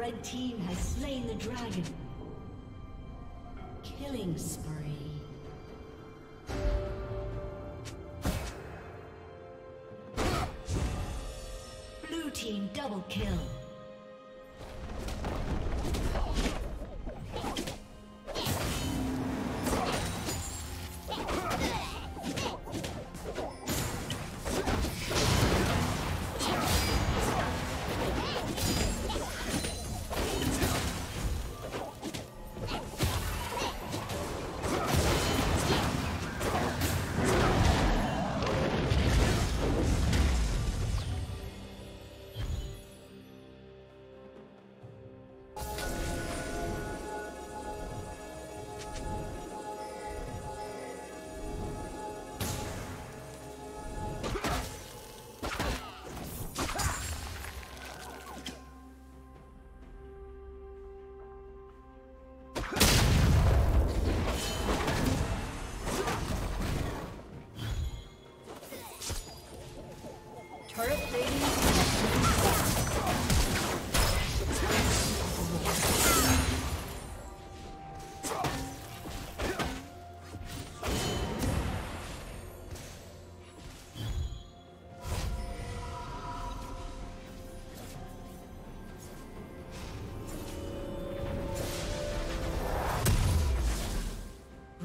Red team has slain the dragon. Killing spree. Blue team double kill.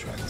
Shall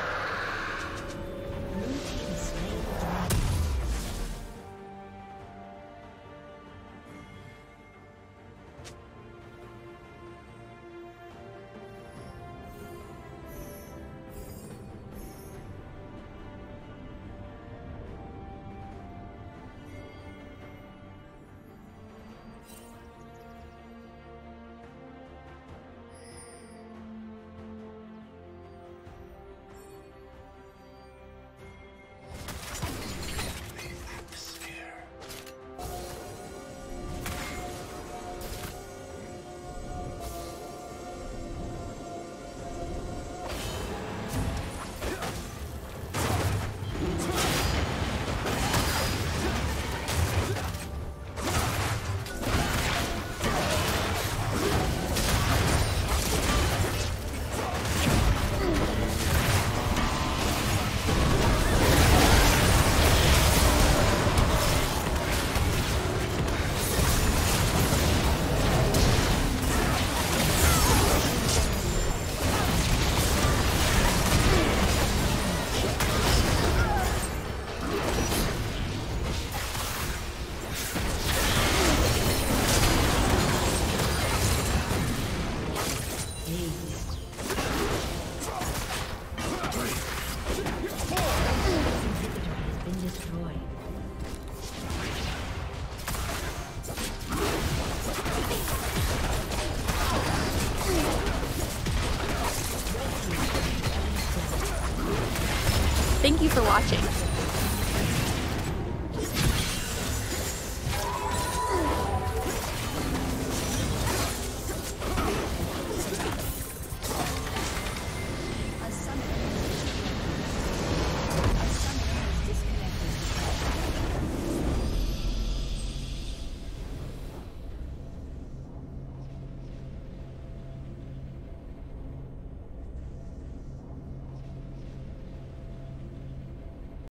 for watching.